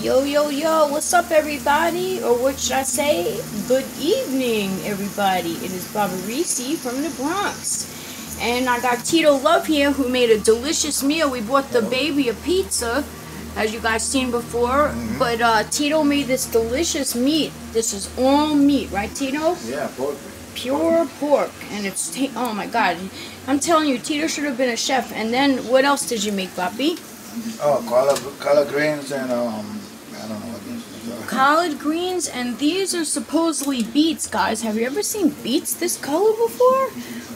Yo, yo, yo, what's up, everybody? Or what should I say? Good evening, everybody. It is Barbarise from the Bronx. And I got Tito Love here who made a delicious meal. We bought the baby a pizza, as you guys seen before. Mm-hmm. But uh, Tito made this delicious meat. This is all meat, right, Tito? Yeah, pork. Pure pork. And it's, oh my god. I'm telling you, Tito should have been a chef. And then, what else did you make, Bobby? Oh, collard, collard greens and um, I don't know what this is. collard greens and these are supposedly beets guys have you ever seen beets this color before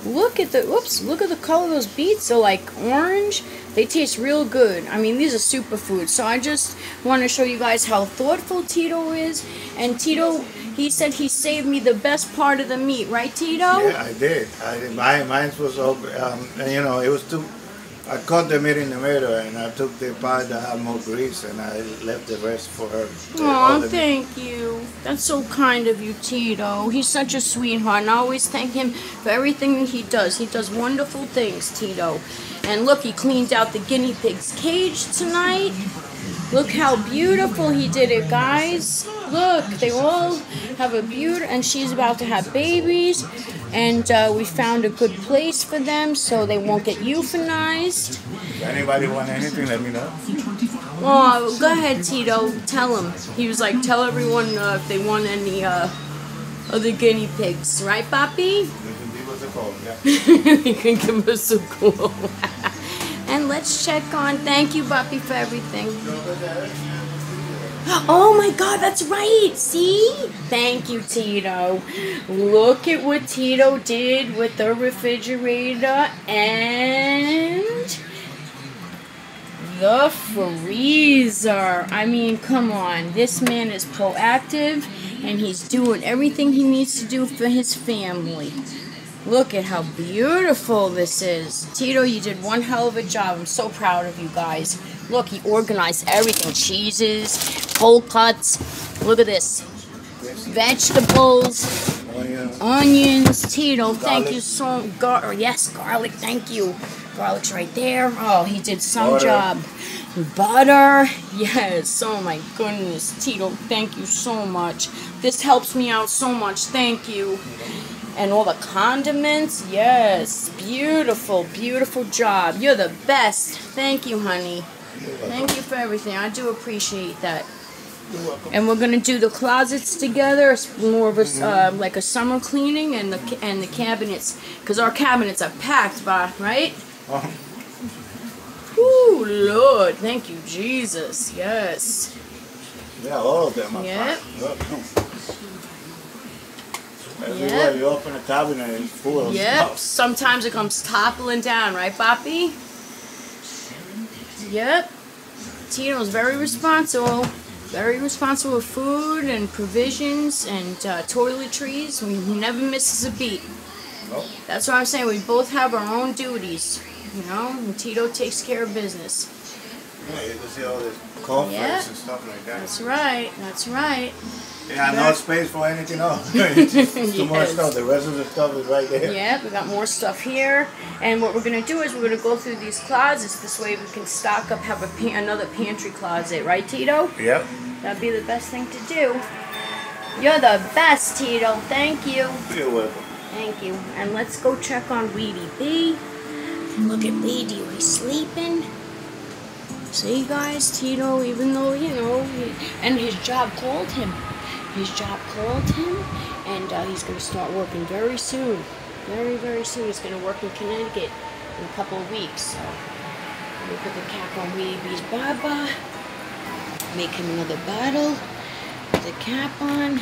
look at the oops! look at the color of those beets they're like orange they taste real good i mean these are superfoods so i just want to show you guys how thoughtful tito is and tito he said he saved me the best part of the meat right tito Yeah, I did. I did. My, mine was all, um, and, you know, it was too. I cut the meat in the middle, and I took the part that had more grease, and I left the rest for her. Aw, other meat. thank you. That's so kind of you, Tito. He's such a sweetheart, and I always thank him for everything that he does. He does wonderful things, Tito. And look, he cleaned out the guinea pig's cage tonight. Look how beautiful he did it, guys. Look, they all have a beauty, and she's about to have babies. And uh, we found a good place for them so they won't get euthanized. If anybody want anything, let me know. Oh, go ahead, Tito. Tell him. He was like, tell everyone uh, if they want any uh, of the guinea pigs, right, Papi? You can give us a call. Yeah. you can give us a call. and let's check on. Thank you, Papi, for everything. Oh my God, that's right. See? Thank you, Tito. Look at what Tito did with the refrigerator and the freezer. I mean, come on. This man is proactive and he's doing everything he needs to do for his family. Look at how beautiful this is. Tito, you did one hell of a job. I'm so proud of you guys. Look, he organized everything cheeses, whole cuts. Look at this. Vegetables, Onions. onions. Tito, thank you so gar- Yes, garlic, thank you. Garlic's right there. Oh, he did some Butter. job. Butter. Yes. Oh my goodness. Tito, thank you so much. This helps me out so much. Thank you. And all the condiments. Yes. Beautiful, beautiful job. You're the best. Thank you, honey. Thank you for everything. I do appreciate that. You're welcome. And we're gonna do the closets together. It's more of a uh, like a summer cleaning, and the and the cabinets, because our cabinets are packed, by right? Oh, Ooh, Lord, thank you, Jesus. Yes. yeah, all of them are Yep. Everywhere Yep. you open a cabinet, it's full of Yep. stuff. Sometimes it comes toppling down, right, Boppy? Yep. Tino's very responsible. Very responsible with food and provisions and uh, toiletries. He never misses a beat. Nope. That's what I'm saying. We both have our own duties, you know. And Tito takes care of business. Yeah, you can see all this Yeah. and stuff like that. That's right. That's right. Yeah, no space for anything else. too much stuff. The rest of the stuff is right there. Yeah, we got more stuff here. And what we're gonna do is we're gonna go through these closets. This way we can stock up, have a pa- another pantry closet, right, Tito? Yep. That'd be the best thing to do. You're the best, Tito. Thank you. You're welcome. Thank you. And let's go check on Weedy B. Look at Weedy. He's sleeping. See, guys, Tito, even though, you know, he, and his job called him. His job called him, and uh, he's going to start working very soon. Very, very soon. He's going to work in Connecticut in a couple of weeks. So, let me put the cap on Weedy B's Baba. Make him another bottle. Put the cap on.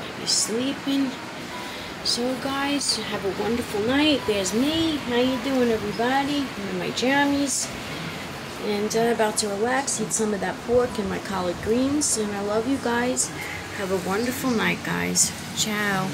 Maybe sleeping. So guys, have a wonderful night. There's me. How you doing everybody? I'm in my jammies. And uh, about to relax, eat some of that pork and my collard greens. And I love you guys. Have a wonderful night, guys. Ciao.